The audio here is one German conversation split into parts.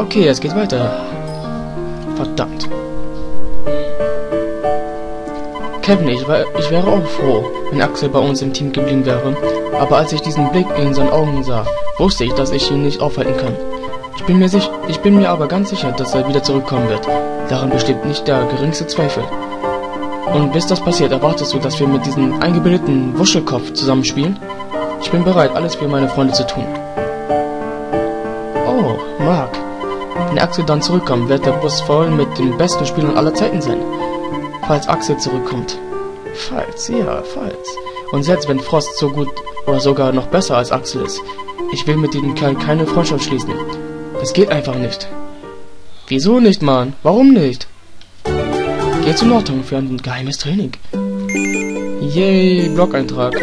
Okay, es geht weiter. Verdammt. Kevin, ich, wär, ich wäre auch froh, wenn Axel bei uns im Team geblieben wäre. Aber als ich diesen Blick in seinen Augen sah, wusste ich, dass ich ihn nicht aufhalten kann. Ich bin mir sicher, ich bin mir aber ganz sicher, dass er wieder zurückkommen wird. Daran besteht nicht der geringste Zweifel. Und bis das passiert, erwartest du, dass wir mit diesem eingebildeten Wuschelkopf zusammenspielen? Ich bin bereit, alles für meine Freunde zu tun. Oh, Mark. Wenn Axel dann zurückkommt, wird der Bus voll mit den besten Spielern aller Zeiten sein. Falls Axel zurückkommt. Falls, ja, falls. Und selbst wenn Frost so gut oder sogar noch besser als Axel ist, ich will mit diesem Kerl keine Freundschaft schließen. Das geht einfach nicht. Wieso nicht, Mann? Warum nicht? Geh zu Nordhorn für ein geheimes Training. Yay, Blog-Eintrag.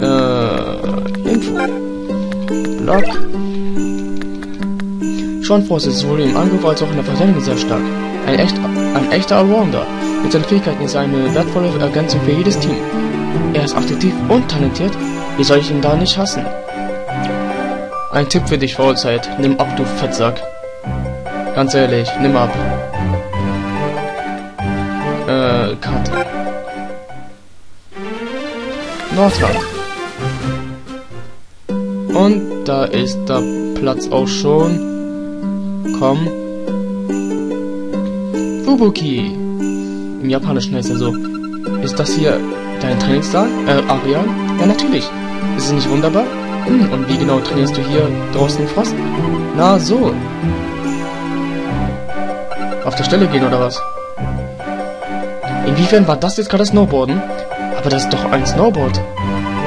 Äh, Info. Blog. Sean Frost ist sowohl im Angriff als auch in der Verteidigung sehr stark. Ein, echt, ein echter Allrounder. Mit seinen Fähigkeiten ist er eine wertvolle Ergänzung für jedes Team. Er ist attraktiv und talentiert. Wie soll ich ihn da nicht hassen? Ein Tipp für dich, Faulzeit. Nimm ab, du Fettsack. Ganz ehrlich, nimm ab. Äh, Karte. Nordland. Und da ist der Platz auch schon. Komm. Fubuki. Im Japanischen heißt er so. Ist das hier dein Trainingssaal? Äh, Areal? Ja, natürlich. Ist es nicht wunderbar? Hm, und wie genau trainierst du hier draußen im Frost? Na, so. Auf der Stelle gehen oder was? Inwiefern war das jetzt gerade Snowboarden? Aber das ist doch ein Snowboard.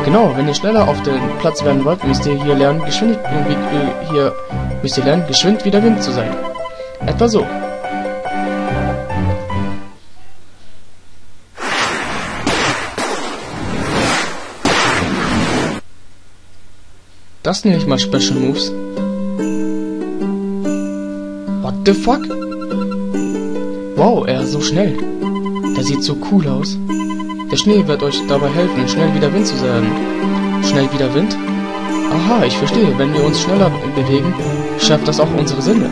Genau, wenn ihr schneller auf den Platz werden wollt, müsst ihr hier lernen, geschwind, äh, äh, hier müsst ihr lernen, geschwind wie der Wind zu sein. Etwa so. Das nenne ich mal Special Moves. What the fuck? Wow, er ist so schnell. Der sieht so cool aus. Der Schnee wird euch dabei helfen, schnell wieder Wind zu werden. Schnell wieder Wind? Aha, ich verstehe. Wenn wir uns schneller bewegen, schärft das auch unsere Sinne.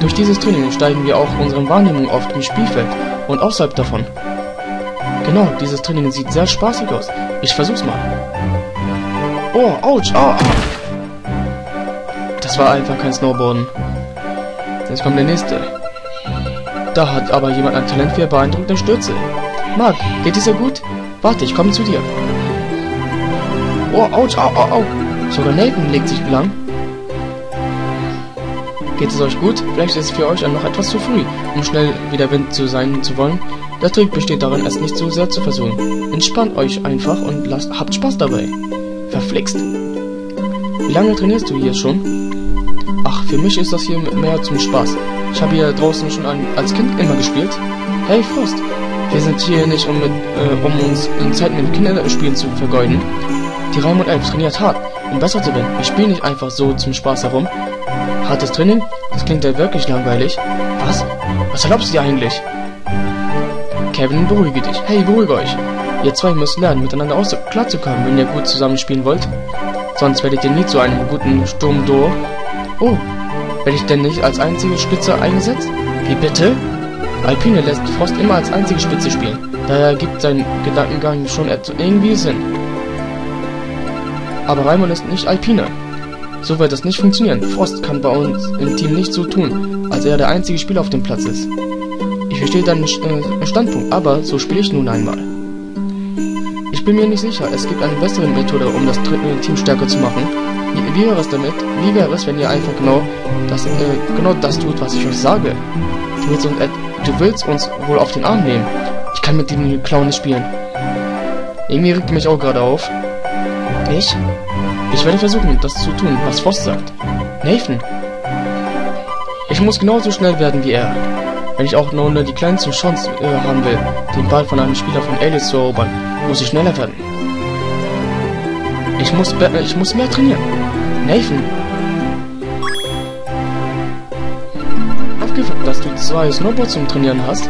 Durch dieses Training steigen wir auch unsere Wahrnehmung oft im Spielfeld und außerhalb davon. Genau, dieses Training sieht sehr spaßig aus. Ich versuch's mal. Oh, ouch, oh, oh. Das war einfach kein Snowboarden. Jetzt kommt der nächste. Da hat aber jemand ein Talent für beeindruckende Stürze. Marc, geht es dir gut? Warte, ich komme zu dir. Oh, ouch, au, au, au. Sogar Nathan legt sich lang. Geht es euch gut? Vielleicht ist es für euch noch etwas zu früh, um schnell wieder Wind zu sein zu wollen. Der Trick besteht darin, es nicht zu sehr zu versuchen. Entspannt euch einfach und lasst, habt Spaß dabei. Verflixt. Wie lange trainierst du hier schon? Ach, für mich ist das hier mehr zum Spaß. Ich habe hier draußen schon als Kind immer gespielt. Hey Frost, wir sind hier nicht, um, mit, äh, um uns in Zeit mit Kinderspielen zu vergeuden. Die Raimund Elf trainiert hart, um besser zu werden. Wir spielen nicht einfach so zum Spaß herum. Hartes Training? Das klingt ja wirklich langweilig. Was? Was erlaubst du dir eigentlich? Kevin, beruhige dich. Hey, beruhige euch. Ihr zwei müsst lernen, miteinander aus klarzukommen, wenn ihr gut zusammenspielen wollt. Sonst werdet ihr nie zu einem guten Sturmduo. Oh, werde ich denn nicht als einzige Spitze eingesetzt? Wie bitte? Alpine lässt Frost immer als einzige Spitze spielen. Daher gibt sein Gedankengang schon irgendwie Sinn. Aber Raimund ist nicht Alpine. So wird das nicht funktionieren. Frost kann bei uns im Team nicht so tun, als er der einzige Spieler auf dem Platz ist. Ich verstehe deinen äh, Standpunkt, aber so spiele ich nun einmal. Ich bin mir nicht sicher. Es gibt eine bessere Methode, um das Team stärker zu machen. Wie, wie wäre es damit? Wie wäre es, wenn ihr einfach genau das, äh, genau das tut, was ich euch sage? Du willst, uns, äh, du willst uns wohl auf den Arm nehmen. Ich kann mit dem Clown nicht spielen. Irgendwie regt mich auch gerade auf. Ich? Ich werde versuchen, das zu tun, was Voss sagt. Nathan. Ich muss genauso schnell werden wie er. Wenn ich auch nur die kleinste Chance äh, haben will, den Ball von einem Spieler von Alice zu erobern, muss ich schneller werden. Ich muss, ich muss mehr trainieren. Nathan. Aufgefallen, dass du zwei Snowboards zum Trainieren hast?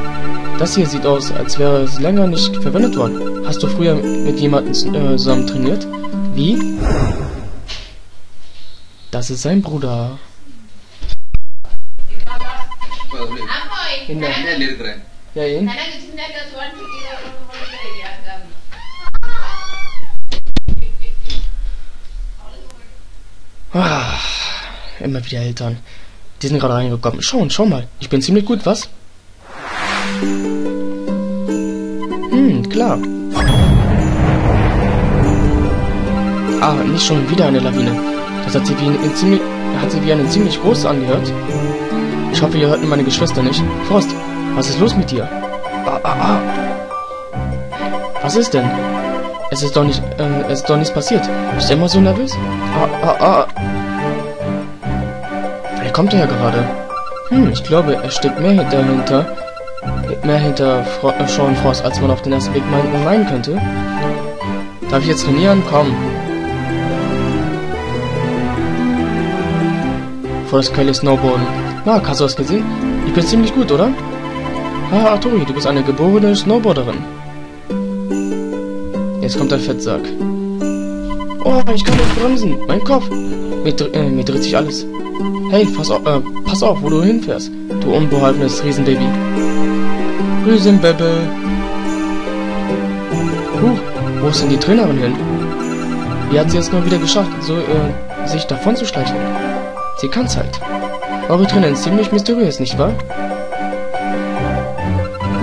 Das hier sieht aus, als wäre es länger nicht verwendet worden. Hast du früher mit jemandem äh, zusammen trainiert? Wie? Das ist sein Bruder. Ja, ihn. Ah, immer wieder Eltern. Die sind gerade reingekommen. Schauen, schau mal. Ich bin ziemlich gut, was? Hm, klar. Ah, nicht schon wieder eine Lawine. Das hat sich wie eine ziemlich, hat sich wie eine ziemlich große angehört. Ich hoffe, ihr hört meine Geschwister nicht. Frost, was ist los mit dir? Ah, ah, ah. Was ist denn? Es ist doch nicht, äh, es ist doch nichts passiert. Bist du immer so nervös? Ah, ah, ah. Wer kommt er ja gerade? Hm, ich glaube, er steckt mehr dahinter, mehr hinter Fro äh, Sean Frost, als man auf den ersten Blick meinen könnte. Darf ich jetzt trainieren? Komm. Das Quelle Snowboarden. Mark, hast du das gesehen? Ich bin ziemlich gut, oder? Ah, Tori, du bist eine geborene Snowboarderin. Jetzt kommt der Fettsack. Oh, ich kann nicht bremsen. Mein Kopf. Mir, äh, mir dreht sich alles. Hey, pass auf, äh, pass auf, wo du hinfährst. Du unbeholfenes Riesenbaby. Riesenbaby. Huch, wo ist denn die Trainerin hin? Wie hat sie es mal wieder geschafft, so, äh, sich davon zu schleichen? Sie kann's halt. Eure Trainerin ist ziemlich mysteriös, nicht wahr?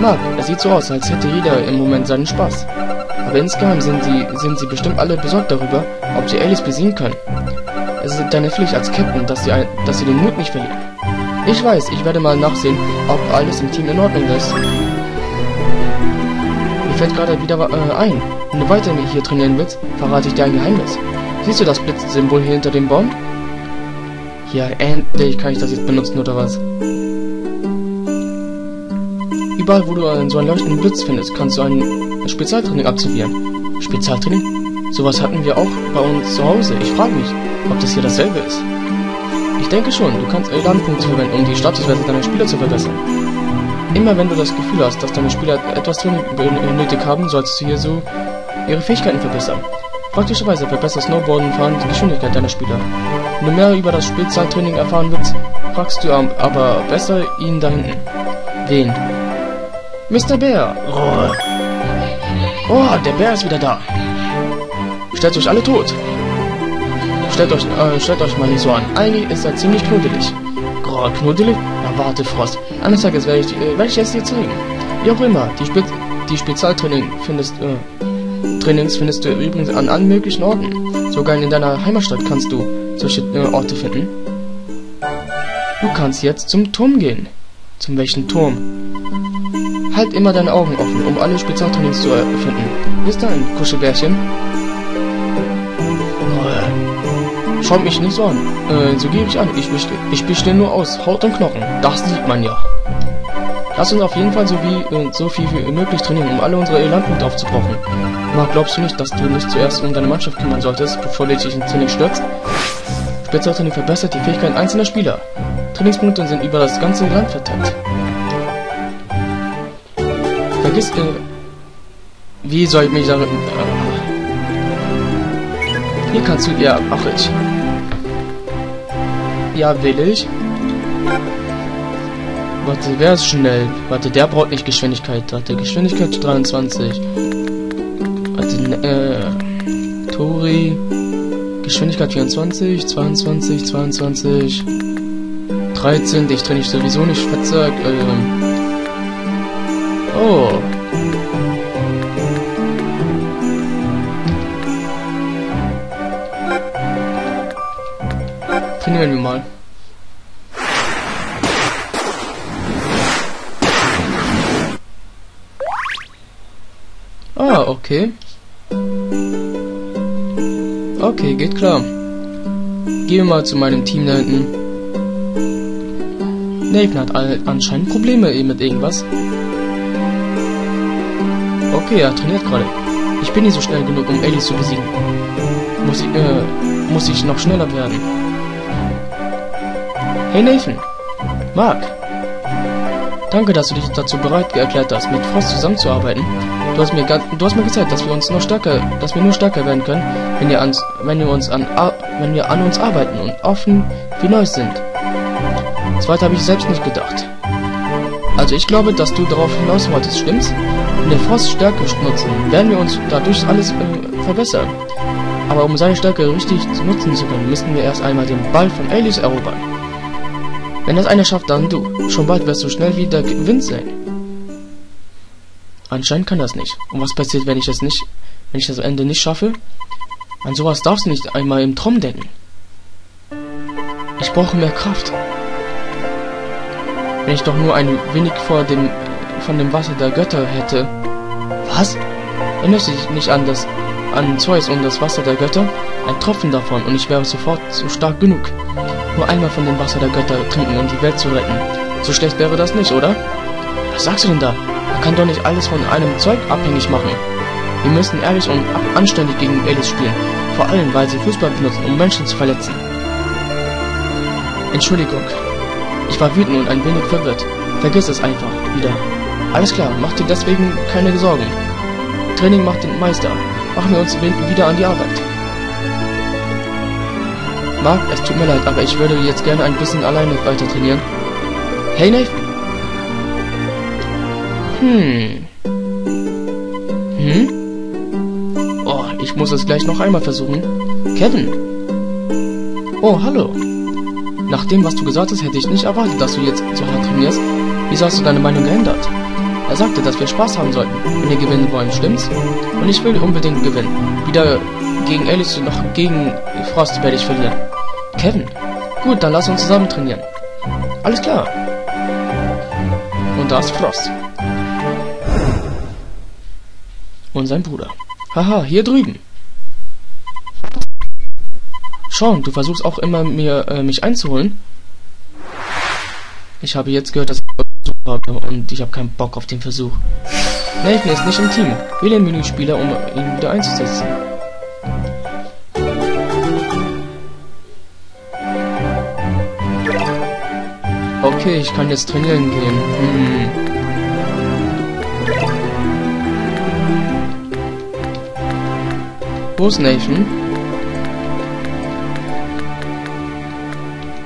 Mark, es sieht so aus, als hätte jeder im Moment seinen Spaß. Aber insgeheim sind sie, sind sie bestimmt alle besorgt darüber, ob sie Alice besiegen können. Es ist deine Pflicht als Captain, dass sie, dass sie den Mut nicht verlieren. Ich weiß, ich werde mal nachsehen, ob alles im Team in Ordnung ist. Mir fällt gerade wieder äh, ein. Wenn du weiter hier trainieren willst, verrate ich dir ein Geheimnis. Siehst du das Blitzsymbol hier hinter dem Baum? Ja, endlich kann ich das jetzt benutzen, oder was? Überall, wo du einen, so einen leuchtenden Blitz findest, kannst du ein Spezialtraining absolvieren. Spezialtraining? Sowas hatten wir auch bei uns zu Hause. Ich frage mich, ob das hier dasselbe ist. Ich denke schon, du kannst Elan-Punkte verwenden, um die Statuswerte deiner Spieler zu verbessern. Immer wenn du das Gefühl hast, dass deine Spieler etwas Training nötig haben, solltest du hier so ihre Fähigkeiten verbessern. Praktischerweise verbessert Snowboarden fahren die Geschwindigkeit deiner Spieler. Wenn du mehr über das Spezialtraining erfahren willst, fragst du aber besser ihn da hinten. Wen? Mr. Bär! Oh. oh, der Bär ist wieder da. Stellt euch alle tot. Stellt euch, äh, stellt euch mal nicht so an. Eigentlich ist er ziemlich knuddelig. Oh, knuddelig? Na warte, Frost. Eines Tages werde ich, äh, werde ich es dir zeigen. Wie auch immer, die, Spe die Spezialtraining findest, äh, Trainings findest du übrigens an allen möglichen Orten. Sogar in deiner Heimatstadt kannst du solche äh, Orte finden. Du kannst jetzt zum Turm gehen. Zum welchen Turm? Halt immer deine Augen offen, um alle Spezialtrainings zu finden. Bis dahin, Kuschelbärchen. Schaut mich nicht so an. Äh, so gebe ich an. Ich bestehe ich besteh nur aus Haut und Knochen. Das sieht man ja. Lass uns auf jeden Fall so, wie, äh, so viel wie möglich trainieren, um alle unsere Elanpunkte aufzubrauchen. Mark, glaubst du nicht, dass du nicht zuerst um deine Mannschaft kümmern solltest, bevor du dich ins Training stürzt? Spezialtraining verbessert die Fähigkeiten einzelner Spieler. Trainingspunkte sind über das ganze Land verteilt. Vergiss, äh, wie soll ich mich darin, äh, hier kannst du, ja, ach ich. Ja, will ich. Warte, wer ist schnell? Warte, der braucht nicht Geschwindigkeit. Warte, Geschwindigkeit 23. Warte, äh, Tori. Geschwindigkeit 24, 22, 22. 13, dich trainiere ich sowieso nicht, Fettsack. Ähm. Oh. Trainieren wir mal. Ah, okay. Okay, geht klar. Gehen wir mal zu meinem Team da hinten. Nathan hat anscheinend Probleme mit irgendwas. Okay, er trainiert gerade. Ich bin nicht so schnell genug, um Ellie zu besiegen. Muss ich, äh, muss ich noch schneller werden. Hey Nathan. Mark. Danke, dass du dich dazu bereit erklärt hast, mit Frost zusammenzuarbeiten. Du hast mir du hast mir gezeigt, dass wir uns noch stärker, dass wir nur stärker werden können, wenn wir ans, wenn wir uns an, wenn wir an uns arbeiten und offen wie neu sind. Das weiter habe ich selbst nicht gedacht. Also ich glaube, dass du darauf hinaus wolltest, stimmt's? Wenn wir Frost Stärke nutzen, werden wir uns dadurch alles äh, verbessern. Aber um seine Stärke richtig nutzen zu können, müssten wir erst einmal den Ball von Alice erobern. Wenn das einer schafft, dann du. Schon bald wirst du schnell wie der Wind sein. Anscheinend kann das nicht. Und was passiert, wenn ich es nicht, wenn ich das Ende nicht schaffe? An sowas darfst du nicht einmal im Traum denken. Ich brauche mehr Kraft. Wenn ich doch nur ein wenig vor dem, von dem Wasser der Götter hätte. Was? Erinnerst du dich nicht an das, an Zeus und das Wasser der Götter? Ein Tropfen davon und ich wäre sofort so stark genug. Nur einmal von dem Wasser der Götter trinken, um die Welt zu retten. So schlecht wäre das nicht, oder? Was sagst du denn da? Man kann doch nicht alles von einem Zeug abhängig machen. Wir müssen ehrlich und anständig gegen Alice spielen. Vor allem, weil sie Fußball benutzen, um Menschen zu verletzen. Entschuldigung. Ich war wütend und ein wenig verwirrt. Vergiss es einfach wieder. Alles klar, mach dir deswegen keine Sorgen. Training macht den Meister. Machen wir uns wieder an die Arbeit. Marc, es tut mir leid, aber ich würde jetzt gerne ein bisschen alleine weiter trainieren. Hey, Nathan? Hm. Hm? Oh, ich muss es gleich noch einmal versuchen. Kevin? Oh, hallo. Nach dem, was du gesagt hast, hätte ich nicht erwartet, dass du jetzt so hart trainierst. Wieso hast du deine Meinung geändert? Er sagte, dass wir Spaß haben sollten, wenn wir gewinnen wollen, stimmt's? Und ich will unbedingt gewinnen. Wieder gegen Alice noch gegen Frost werde ich verlieren. Kevin? Gut, dann lass uns zusammen trainieren. Alles klar. Und da ist Frost. Und sein Bruder. Haha, hier drüben. Sean, du versuchst auch immer mir äh, mich einzuholen. Ich habe jetzt gehört, dass ich habe und ich habe keinen Bock auf den Versuch. Nathan ist nicht im Team. Wähle den Menüspieler, um ihn wieder einzusetzen. Okay, ich kann jetzt trainieren gehen. Hm. Wo ist Nathan?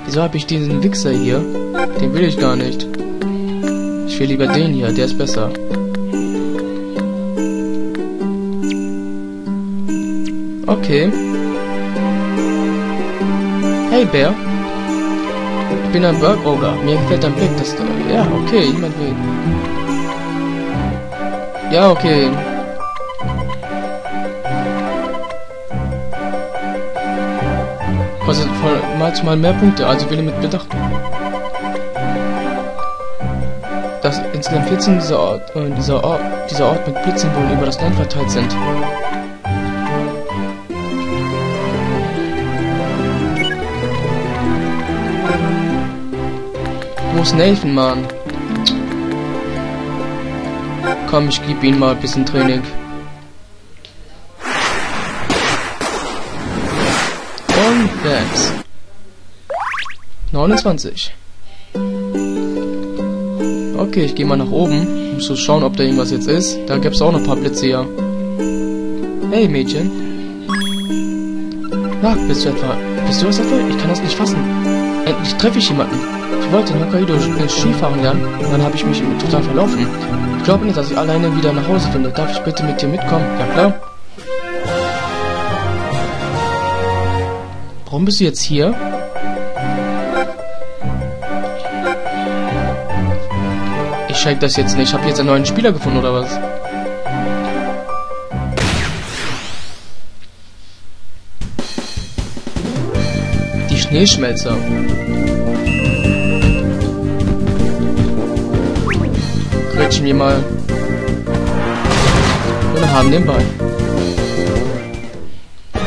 Wieso habe ich diesen Wichser hier? Den will ich gar nicht. Ich will lieber den hier, der ist besser. Okay. Hey, Bär. Ich bin ein Bergogre. Mir gefällt dein Blick. Das, ja, okay, jemand will. Ja, okay. Zu mal mehr Punkte, also wähle mit Bedacht. Dass insgesamt 14 dieser Ort, äh, dieser Ort, dieser Ort mit Blitzsymbolen über das Land verteilt sind. Wo ist Nathan, Mann? Komm, ich gebe ihm mal ein bisschen Training. Und Dance. 29. Okay, ich gehe mal nach oben, um zu schauen, ob da irgendwas jetzt ist. Da gibt's es auch noch ein paar Blitze hier. Hey, Mädchen. Mark, bist du etwa... Bist du das etwa? Ich kann das nicht fassen. Endlich treffe ich jemanden. Ich wollte in Hokkaido Skifahren lernen und dann habe ich mich total verlaufen. Ich glaube nicht, dass ich alleine wieder nach Hause finde. Darf ich bitte mit dir mitkommen? Ja klar. Warum bist du jetzt hier? Ich check das jetzt nicht. Ich habe jetzt einen neuen Spieler gefunden, oder was? Die Schneeschmelzer. Quetschen wir mal. Und haben den Ball.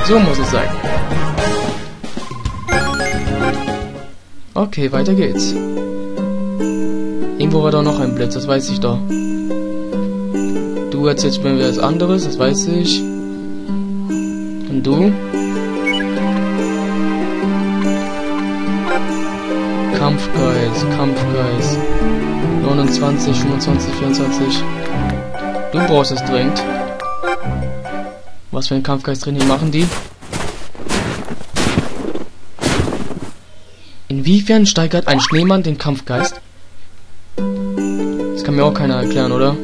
So muss es sein. Okay, weiter geht's. Irgendwo war da noch ein Blitz, das weiß ich doch. Du erzählst mir was anderes, das weiß ich. Und du? Kampfgeist, Kampfgeist. 29, 25, 24. Du brauchst es dringend. Was für ein Kampfgeist-Training machen die? Inwiefern steigert ein Schneemann den Kampfgeist? Kann mir auch keiner erklären, oder?